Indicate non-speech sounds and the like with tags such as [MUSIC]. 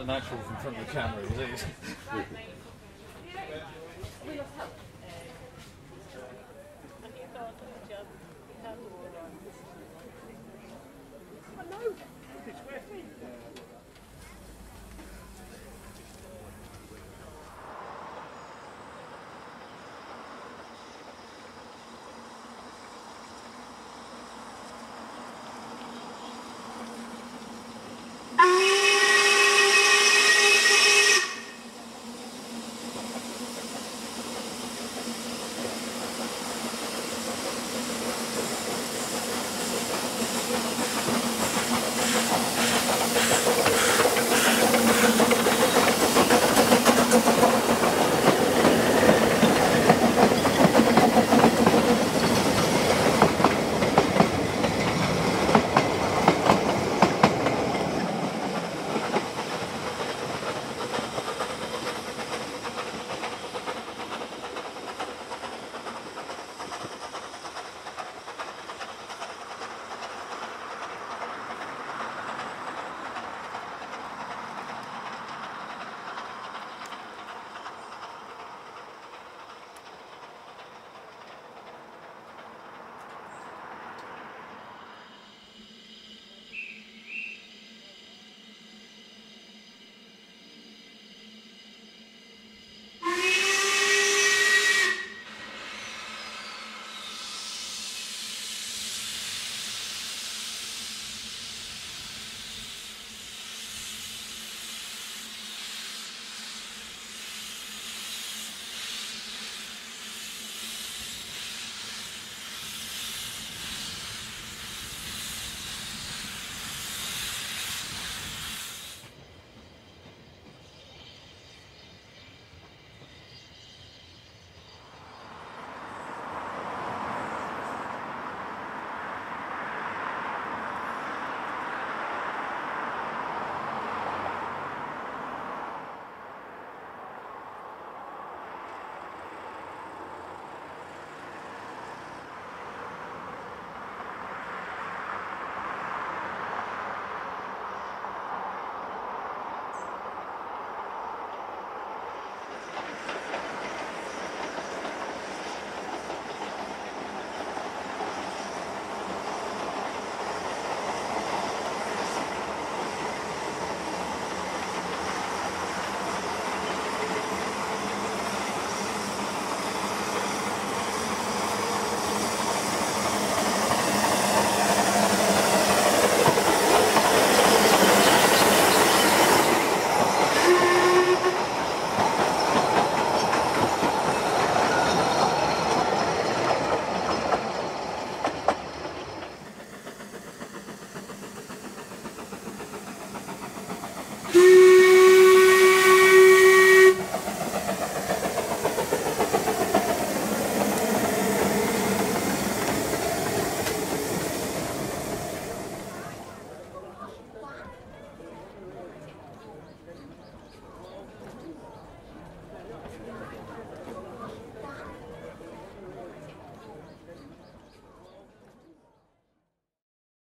Community. There's a natural from front of the camera, is [LAUGHS] it?